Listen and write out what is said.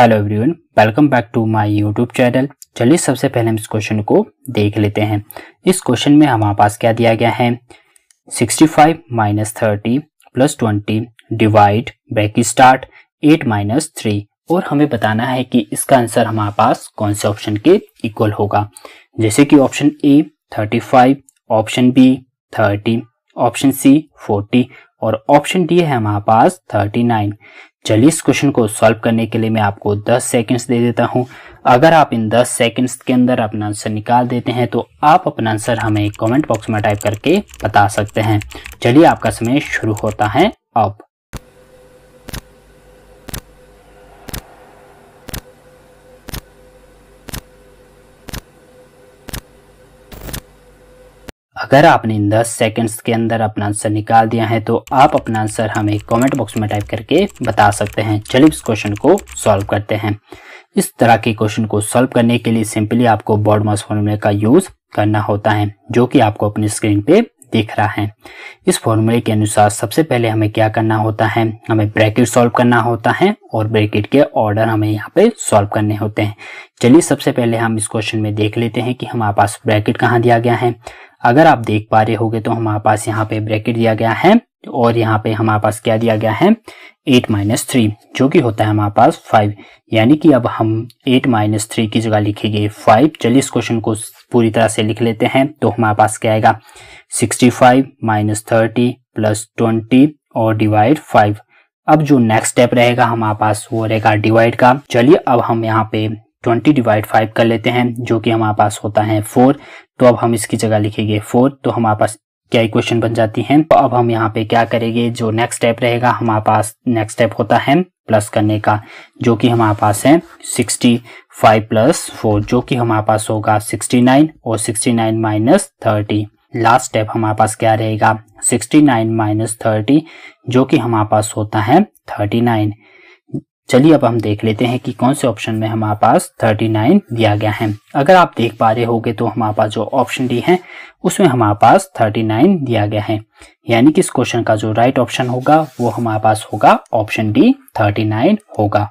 Hello everyone welcome back to my YouTube channel चलिए सबसे पहले हम इस क्वेश्चन को देख लेते हैं। इस क्वेश्चन में हमारे पास क्या दिया गया है? 65 five minus thirty plus twenty divide bracket start 8 minus three और हमें बताना है कि इसका आंसर हमारे पास कौन से ऑप्शन के इक्वल होगा। जैसे कि option A 35 option B 30 option C 40 और ऑप्शन डी है हमारे पास 39 चलिए इस क्वेश्चन को सॉल्व करने के लिए मैं आपको 10 सेकंड्स दे देता हूँ। अगर आप इन 10 सेकंड्स के अंदर अपना आंसर निकाल देते हैं तो आप अपना आंसर हमें कमेंट बॉक्स में टाइप करके बता सकते हैं। चलिए आपका समय शुरू होता है अब। अगर आपने इन 10 सेकंड्स के अंदर अपना आंसर निकाल दिया है तो आप अपना आंसर हमें कमेंट बॉक्स में टाइप करके बता सकते हैं। चलिए इस क्वेश्चन को सॉल्व करते हैं। इस तरह के क्वेश्चन को सॉल्व करने के लिए सिंपली आपको बॉर्ड मास फॉर्मूले का यूज़ करना होता है, जो कि आपको अपनी स्क्रीन पे दिख रहा है। इस फॉर्मूले के अनुसार सबसे पहले हमें क्या करना होता है? हमें ब्रैकेट सॉल्व करना होता है और ब्रैकेट के ऑर्डर हमें यहाँ पे सॉल्व करने होते हैं। चलिए सबसे पहले हम इस क्वेश्चन में देख लेते हैं कि हमारे पास ब्रैकेट कहाँ दिया गया है। अगर आप देख पा रहे होगे तो हमारे पास यहाँ पे ब्रैकेट दिया गया है और यहाँ पे हमारे पास क्या दिया गया है? एट माइनस थ्री, जो कि होता है हमारे पास फाइव। यानी कि अब हम एट माइनस थ्री की जगह लिखेंगे फाइव। चलिए इस क्वेश्चन को पूरी तरह से लिख लेते हैं तो हमारे पास क्या आएगा? Sixty five minus thirty plus twenty और डिवाइड फाइव। अब जो नेक्स्ट स्टेप रहेगा हमारे पास वो रहेगा डिवाइड का। चलिए अब हम यहाँ पे ट्वेंटी डिवाइड फाइव कर लेते हैं, जो कि हमारे पास होता है फोर। तो अब हम इसकी जगह लिखेंगे फोर तो हमारे पास क्या इक्वेशन बन जाती है? तो अब हम यहाँ पे क्या करेंगे? जो नेक्स्ट स्टेप रहेगा, हमारे पास नेक्स्ट स्टेप होता है प्लस करने का, जो कि हमारे पास है सिक्सटी फाइव प्लस फोर जो कि हमारे पास होगा सिक्सटी नाइन और sixty nine minus thirty last step हमारे पास क्या रहेगा? सिक्सटी नाइन माइनस थर्टी जो कि हमारे पास होता है थर्टी नाइन चलिए अब हम देख लेते हैं कि कौन से ऑप्शन में हमारे पास 39 दिया गया है। अगर आप देख पा रहे होगे तो हमारे पास जो ऑप्शन डी है, उसमें हमारे पास 39 दिया गया है। यानी कि इस क्वेश्चन का जो राइट ऑप्शन होगा, वो हमारे पास होगा ऑप्शन डी 39 होगा।